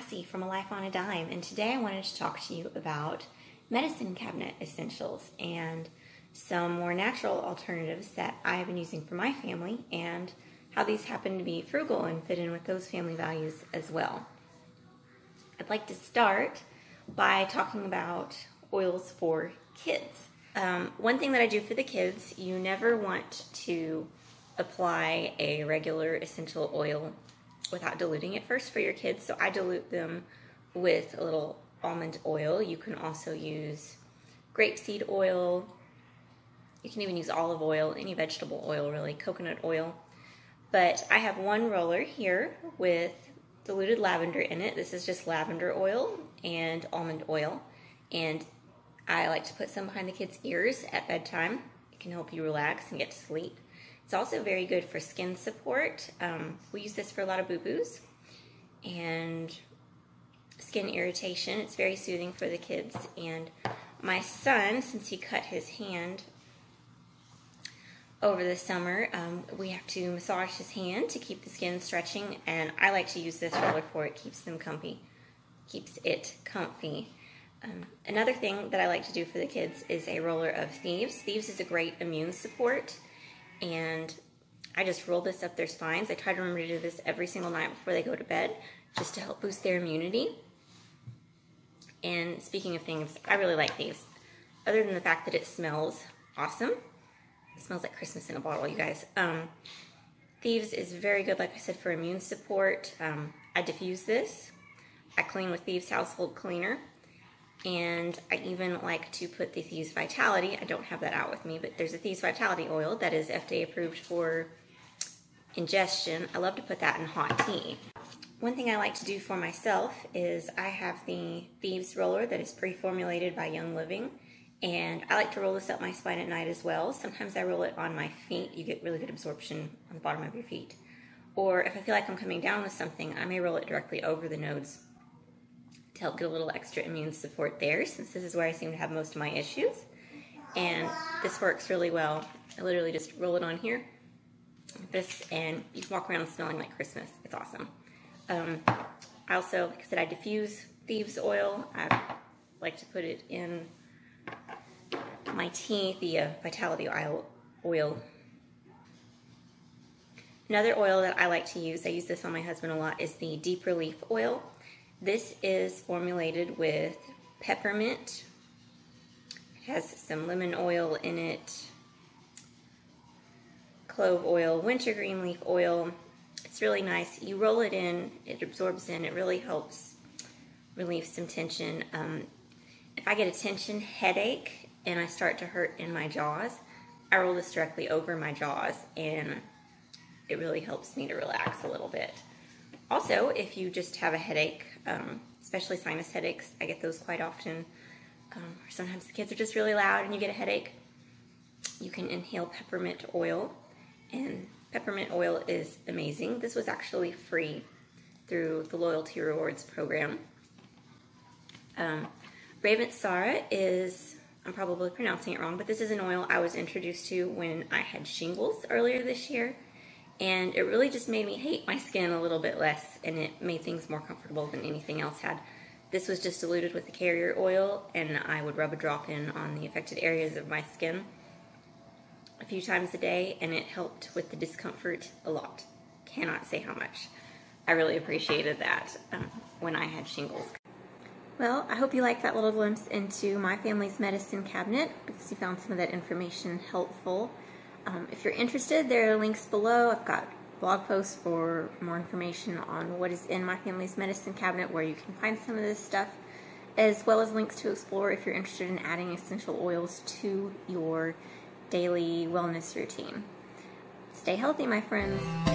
Life on a Dime, and today I wanted to talk to you about medicine cabinet essentials and some more natural alternatives that I have been using for my family and how these happen to be frugal and fit in with those family values as well. I'd like to start by talking about oils for kids. Um, one thing that I do for the kids, you never want to apply a regular essential oil without diluting it first for your kids. So I dilute them with a little almond oil. You can also use grapeseed oil. You can even use olive oil, any vegetable oil really, coconut oil. But I have one roller here with diluted lavender in it. This is just lavender oil and almond oil. And I like to put some behind the kids' ears at bedtime. It can help you relax and get to sleep. It's also very good for skin support. Um, we use this for a lot of boo-boos and skin irritation. It's very soothing for the kids. And my son, since he cut his hand over the summer, um, we have to massage his hand to keep the skin stretching. And I like to use this roller for it. Keeps them comfy. Keeps it comfy. Um, another thing that I like to do for the kids is a roller of Thieves. Thieves is a great immune support and I just roll this up their spines. I try to remember to do this every single night before they go to bed just to help boost their immunity. And speaking of things, I really like these. Other than the fact that it smells awesome. It smells like Christmas in a bottle, you guys. Um, Thieves is very good, like I said, for immune support. Um, I diffuse this. I clean with Thieves Household Cleaner. And I even like to put the Thieves Vitality, I don't have that out with me, but there's a Thieves Vitality oil that is FDA approved for ingestion. I love to put that in hot tea. One thing I like to do for myself is I have the Thieves roller that is pre-formulated by Young Living. And I like to roll this up my spine at night as well. Sometimes I roll it on my feet. You get really good absorption on the bottom of your feet. Or if I feel like I'm coming down with something, I may roll it directly over the nodes to help get a little extra immune support there since this is where I seem to have most of my issues. And this works really well. I literally just roll it on here, this, and you can walk around smelling like Christmas. It's awesome. Um, I also, like I said, I diffuse thieves oil. I like to put it in my tea, the uh, Vitality oil, oil. Another oil that I like to use, I use this on my husband a lot, is the Deep Relief oil. This is formulated with peppermint. It has some lemon oil in it, clove oil, wintergreen leaf oil. It's really nice. You roll it in, it absorbs in, it really helps relieve some tension. Um, if I get a tension headache and I start to hurt in my jaws, I roll this directly over my jaws and it really helps me to relax a little bit. Also, if you just have a headache, um, especially sinus headaches, I get those quite often. Um, sometimes the kids are just really loud and you get a headache. You can inhale peppermint oil, and peppermint oil is amazing. This was actually free through the Loyalty Rewards program. Um, Ravensara is, I'm probably pronouncing it wrong, but this is an oil I was introduced to when I had shingles earlier this year and it really just made me hate my skin a little bit less and it made things more comfortable than anything else had. This was just diluted with the carrier oil and I would rub a drop in on the affected areas of my skin a few times a day and it helped with the discomfort a lot. Cannot say how much. I really appreciated that um, when I had shingles. Well, I hope you liked that little glimpse into my family's medicine cabinet because you found some of that information helpful. Um, if you're interested, there are links below. I've got blog posts for more information on what is in my family's medicine cabinet, where you can find some of this stuff, as well as links to explore if you're interested in adding essential oils to your daily wellness routine. Stay healthy, my friends.